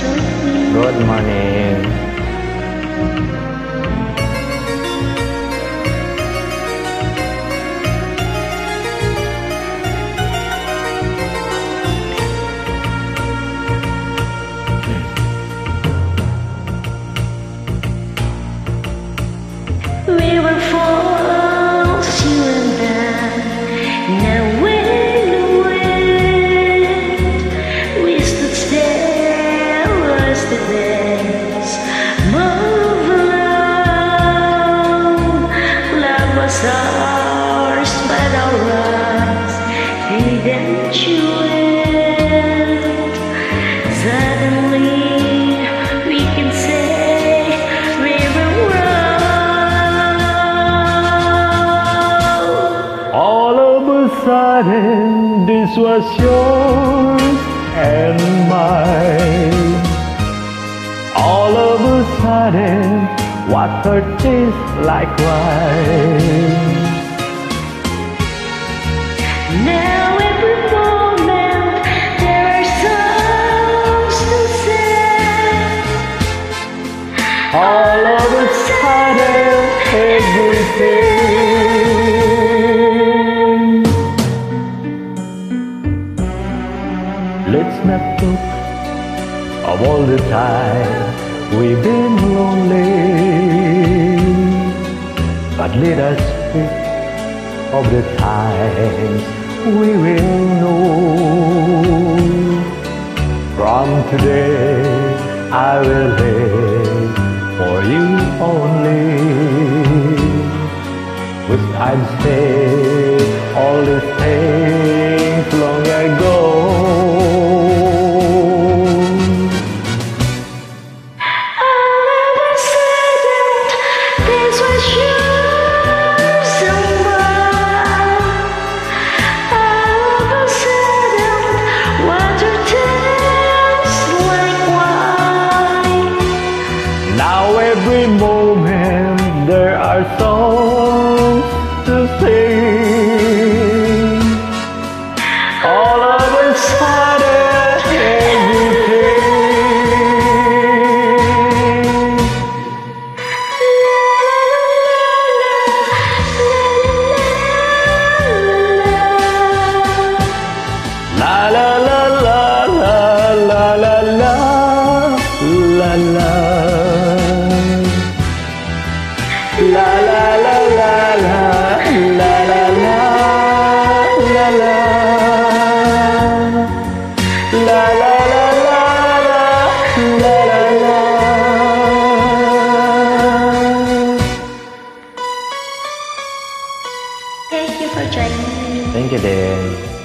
Good morning. All of a sudden, this was yours and mine. All of a sudden, water tastes like wine. All of a sudden, everything. Let's not talk of all the time we've been lonely, but let us speak of the times we will know. From today, I will live you only. Wish I'd say all these things every moment there are songs to sing. All of a sudden everything. La la la Thank you for joining me. Thank you, Dan.